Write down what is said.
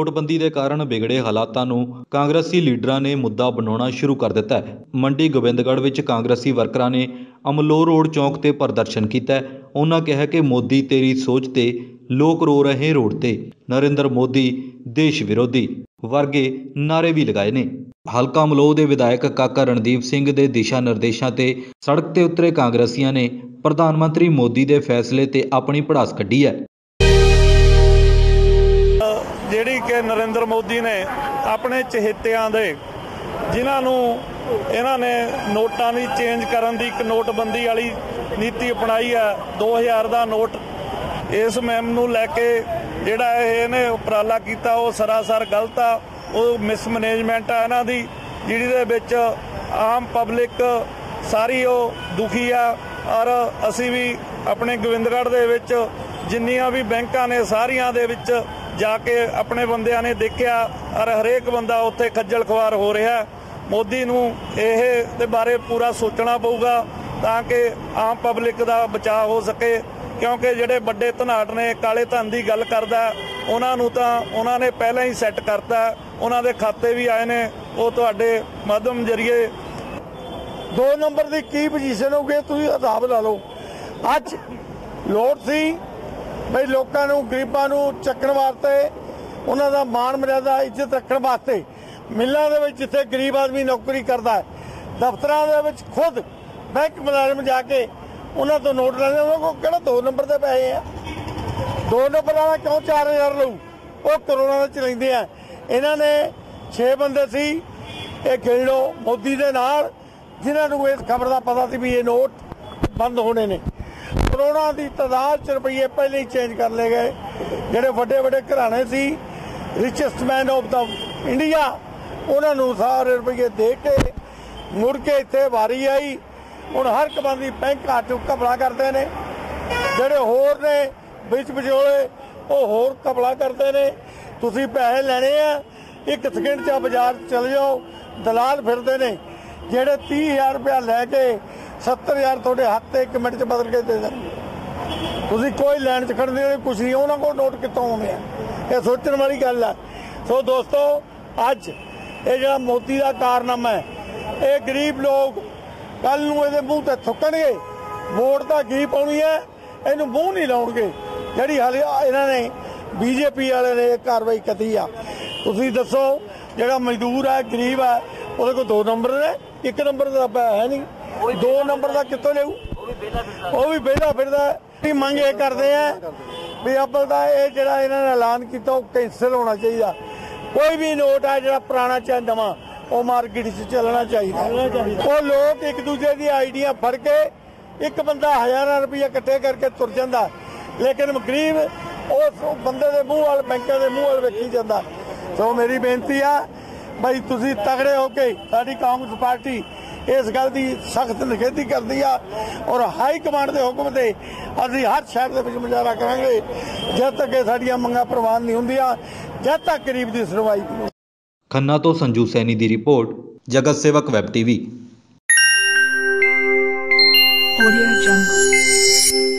ਨੋਟਬੰਦੀ ਦੇ ਕਾਰਨ ਵਿਗੜੇ ਹਾਲਾਤਾਂ ਨੂੰ ਕਾਂਗਰਸੀ ਲੀਡਰਾਂ ਨੇ ਮੁੱਦਾ ਬਣਾਉਣਾ ਸ਼ੁਰੂ ਕਰ ਦਿੱਤਾ ਹੈ। ਮੰਡੀ ਗੋਬਿੰਦਗੜ੍ਹ ਵਿੱਚ ਕਾਂਗਰਸੀ ਵਰਕਰਾਂ ਨੇ ਅਮਲੋਹ ਰੋਡ ਚੌਂਕ ਤੇ ਪ੍ਰਦਰਸ਼ਨ ਕੀਤਾ ਉਹਨਾਂ ਕਿਹਾ ਕਿ ਮੋਦੀ ਤੇਰੀ ਸੋਚ ਤੇ ਲੋਕ ਰੋ ਰਹੇ ਰੋਡ ਤੇ। ਨਰਿੰਦਰ ਮੋਦੀ, ਦੇਸ਼ ਵਿਰੋਧੀ ਵਰਗੇ ਨਾਰੇ ਵੀ ਲਗਾਏ ਨੇ। ਹਲਕਾ ਅਮਲੋਹ ਦੇ ਵਿਧਾਇਕ ਕਾਕਾ ਰਣਦੀਪ ਸਿੰਘ ਦੇ ਦਿਸ਼ਾ ਨਿਰਦੇਸ਼ਾਂ ਤੇ ਸੜਕ ਤੇ ਉਤਰੇ ਕਾਂਗਰਸੀਆਂ ਨੇ ਪ੍ਰਧਾਨ ਮੰਤਰੀ ਮੋਦੀ ਦੇ ਫੈਸਲੇ ਤੇ ਆਪਣੀ ਭੜਾਸ ਕੱਢੀ ਹੈ। ਜਿਹੜੀ ਕਿ ਨਰਿੰਦਰ ਮੋਦੀ ਨੇ ਆਪਣੇ ਚਹੇਤਿਆਂ ਦੇ, ਜਿਨ੍ਹਾਂ ਨੂੰ ਇਹਨਾਂ ਨੇ ਨੋਟਾਂ ਦੀ ਚੇਂਜ ਕਰਨ ਦੀ ਇੱਕ ਨੋਟਬੰਦੀ ਵਾਲੀ ਨੀਤੀ ਅਪਣਾਈ ਹੈ 2000 ਦਾ ਨੋਟ, ਇਸ ਮੁਹਿੰਮ ਨੂੰ ਲੈ ਕੇ ਜਿਹੜਾ ਇਹ ਇਹਨੇ ਉਪਰਾਲਾ ਕੀਤਾ, ਉਹ ਸਰਾਸਰ ਗਲਤ ਆ, ਉਹ ਮਿਸਮੈਨੇਜਮੈਂਟ ਆ ਇਹਨਾਂ ਦੀ, ਜਿਹੜੀ ਦੇ ਵਿੱਚ ਆਮ ਪਬਲਿਕ ਸਾਰੀ ਉਹ ਦੁਖੀ ਆ, ਔਰ ਅਸੀਂ ਵੀ ਆਪਣੇ ਗੋਬਿੰਦਗੜ੍ਹ ਦੇ ਵਿੱਚ ਜਿੰਨੀਆਂ ਵੀ ਬੈਂਕਾਂ ਨੇ ਸਾਰੀਆਂ ਦੇ ਵਿੱਚ ਜਾ ਕੇ ਆਪਣੇ ਬੰਦਿਆਂ ਨੇ ਦੇਖਿਆ ਔਰ ਹਰੇਕ ਬੰਦਾ ਉੱਥੇ ਖੱਜਲ ਖਵਾਰ ਹੋ ਰਿਹਾ। ਮੋਦੀ ਨੂੰ ਇਹ ਦੇ ਬਾਰੇ ਪੂਰਾ ਸੋਚਣਾ ਪਊਗਾ ਤਾਂ ਕਿ ਆਮ ਪਬਲਿਕ ਦਾ ਬਚਾਅ ਹੋ ਸਕੇ, ਕਿਉਂਕਿ ਜਿਹੜੇ ਵੱਡੇ ਧਨਾਟ ਨੇ, ਕਾਲੇ ਧਨ ਦੀ ਗੱਲ ਕਰਦਾ, ਉਹਨਾਂ ਨੂੰ ਤਾਂ ਉਹਨਾਂ ਨੇ ਪਹਿਲਾਂ ਹੀ ਸੈੱਟ ਕਰਤਾ। ਉਹਨਾਂ ਦੇ ਖਾਤੇ ਵੀ ਆਏ ਨੇ, ਉਹ ਤੁਹਾਡੇ ਮਾਧਿਅਮ ਜਰੀਏ। ਦੋ ਨੰਬਰ ਦੀ ਕੀ ਪੋਜੀਸ਼ਨ ਹੋਊਗੀ, ਤੁਸੀਂ ਹਿਸਾਬ ਲਾ ਲਓ। ਅੱਜ ਲੋੜ ਸੀ ਬਈ ਲੋਕਾਂ ਨੂੰ, ਗਰੀਬਾਂ ਨੂੰ ਚੱਕਣ ਵਾਸਤੇ ਉਹਨਾਂ ਦਾ ਮਾਣ ਮਰਿਆਦਾ, ਇੱਜ਼ਤ ਰੱਖਣ ਵਾਸਤੇ ਮਿੱਲਾਂ ਦੇ ਵਿੱਚ ਜਿੱਥੇ ਗਰੀਬ ਆਦਮੀ ਨੌਕਰੀ ਕਰਦਾ ਹੈ, ਦਫ਼ਤਰਾਂ ਦੇ ਵਿੱਚ ਖੁਦ ਬੈਂਕ ਮੁਲਾਜ਼ਮ ਜਾ ਕੇ ਉਹਨਾਂ ਤੋਂ ਨੋਟ ਲੈਂਦੇ ਉਹਨਾਂ ਕੋਲ ਕਿਹੜਾ ਦੋ ਨੰਬਰ ਦੇ ਪੈਸੇ ਆ? ਦੋ ਨੰਬਰ ਵਾਲਾ ਕਿਉਂ 4000 ਲਊ? ਉਹ ਕਰੋਨਾ ਦਾ ਚਲਾਉਂਦੇ ਆ। ਇਹਨਾਂ ਨੇ 6 ਬੰਦੇ ਸੀ, ਇਹ ਗਿਣ ਲਓ, ਮੋਦੀ ਦੇ ਨਾਲ, ਜਿਨ੍ਹਾਂ ਨੂੰ ਇਸ ਖਬਰ ਦਾ ਪਤਾ ਸੀ ਵੀ ਇਹ ਨੋਟ ਬੰਦ ਹੋਣੇ ਨੇ। ਕਰੋਨਾ ਦੀ ਤਾਦਾਦ ਚ ਰੁਪਈਏ ਪਹਿਲੇ ਹੀ ਚੇਂਜ ਕਰ ਲਏ ਗਏ। ਜਿਹੜੇ ਵੱਡੇ ਵੱਡੇ ਘਰਾਣੇ ਸੀ richest man of the India ਉਹਨਾਂ ਨੂੰ ਸਾਰੇ ਰੁਪਈਏ ਦੇ ਕੇ ਮੁੜ ਕੇ ਇੱਥੇ ਵਾਰੀ ਆਈ। ਹੁਣ ਹਰ ਇੱਕ ਬੰਦੀ ਬੈਂਕ ਆਟੂ ਕਪੜਾ ਕਰਦੇ ਨੇ। ਜਿਹੜੇ ਹੋਰ ਨੇ ਵਿੱਚ ਵਿਚੋਲੇ, ਉਹ ਹੋਰ ਕਪੜਾ ਕਰਦੇ ਨੇ। ਤੁਸੀਂ ਪੈਸੇ ਲੈਣੇ ਆ, ਇੱਕ ਸਕਿੰਟ ਚ ਬਾਜ਼ਾਰ ਚਲੇ ਜਾਓ, ਦਲਾਲ ਫਿਰਦੇ ਨੇ। ਜਿਹੜੇ 30000 ਰੁਪਇਆ ਲੈ ਕੇ 70000 ਤੁਹਾਡੇ ਹੱਥ ਤੇ 1 ਮਿੰਟ 'ਚ ਬਦਲ ਕੇ ਦੇ ਦੇਣਗੇ ਤੁਸੀਂ ਕੋਈ ਲੈਣ 'ਚ ਖੜਦੇ ਨਹੀਂ ਕੁਛ ਨਹੀਂ, ਉਹਨਾਂ ਕੋਲ ਨੋਟ ਕਿੱਥੋਂ ਆਉਂਦੇ ਆ? ਇਹ ਸੋਚਣ ਵਾਲੀ ਗੱਲ ਆ। ਸੋ ਦੋਸਤੋ, ਅੱਜ ਇਹ ਜਿਹੜਾ ਮੋਦੀ ਦਾ ਕਾਰਨਾਮਾ ਹੈ, ਇਹ ਗਰੀਬ ਲੋਕ ਕੱਲ ਨੂੰ ਇਹਦੇ ਮੂੰਹ ਤੇ ਥੁੱਕਣਗੇ। ਵੋਟ ਤਾਂ ਕੀ ਪਾਉਣੀ ਹੈ, ਇਹਨੂੰ ਮੂੰਹ ਨਹੀਂ ਲਾਉਣਗੇ। ਜਿਹੜੀ ਹਾਲੇ ਇਹਨਾਂ ਨੇ ਬੀਜੇਪੀ ਵਾਲੇ ਨੇ ਇਹ ਕਾਰਵਾਈ ਕੀਤੀ ਆ। ਤੁਸੀਂ ਦੱਸੋ, ਜਿਹੜਾ ਮਜ਼ਦੂਰ ਹੈ ਗਰੀਬ ਹੈ ਉਹਦੇ ਕੋਲ ਦੋ ਨੰਬਰ ਨੇ, ਇੱਕ ਨੰਬਰ ਦਾ ਹੈ ਨਹੀਂ। ਦੋ ਨੰਬਰ ਦਾ ਕਿੱਥੋਂ ਲਿਆਊ? ਉਹ ਵੀ ਵਿਹਲਾ ਫਿਰਦਾ। ਵੀ ਮੰਗ ਇਹ ਕਰਦੇ ਆ ਵੀ ਅੱਬਲ ਦਾ ਇਹ ਜਿਹੜਾ ਇਹਨਾਂ ਨੇ ਐਲਾਨ ਕੀਤਾ ਉਹ ਕੈਂਸਲ ਹੋਣਾ ਚਾਹੀਦਾ। ਕੋਈ ਵੀ ਨੋਟ ਆ ਜਿਹੜਾ ਪੁਰਾਣਾ ਚਾਹੇ ਨਵਾਂ ਉਹ ਮਾਰਕੀਟ 'ਚ ਚੱਲਣਾ ਚਾਹੀਦਾ। ਉਹ ਲੋਕ ਇੱਕ ਦੂਜੇ ਦੀ ਆਈਡੀਆਂ ਫੜ ਕੇ ਇੱਕ ਬੰਦਾ ਹਜ਼ਾਰਾਂ ਰੁਪਏ ਇਕੱਠੇ ਕਰਕੇ ਤੁਰ ਜਾਂਦਾ। ਲੇਕਿਨ ਗਰੀਬ ਉਸ ਬੰਦੇ ਦੇ ਮੂੰਹ ਵਾਲ ਬੈਂਕਾਂ ਦੇ ਮੂੰਹ ਵਾਲ ਵੇਖੀ ਜਾਂਦਾ। ਸੋ ਮੇਰੀ ਬੇਨਤੀ ਆ ਬਈ ਤੁਸੀਂ ਤਗੜੇ ਹੋ ਕੇ ਸਾਡੀ ਕਾਂਗਰਸ ਪਾਰਟੀ ਇਸ ਗੱਲ ਦੀ ਸਖਤ ਨਿਖੇਧੀ ਕਰਦੀ ਆ ਔਰ ਹਾਈ ਕਮਾਂਡ ਦੇ ਹੁਕਮ ਤੇ ਅਸੀਂ ਹਰ ਸ਼ਹਿਰ ਦੇ ਵਿੱਚ ਮੁਜ਼ਾਹਰਾ ਕਰਾਂਗੇ। ਜਦ ਤੱਕ ਇਹ ਸਾਡੀਆਂ ਮੰਗਾਂ ਪ੍ਰਵਾਨ ਨਹੀਂ ਹੁੰਦੀਆਂ ਜਦ ਤੱਕ ਗਰੀਬ ਦੀ ਸੁਣਵਾਈ ਖੰਨਾ ਤੋਂ ਸੰਜੂ ਸੈਣੀ ਦੀ ਰਿਪੋਰਟ ਜਗਤ ਸੇਵਕ ਵੈਬ ਟੀਵੀ। Audio Jungle.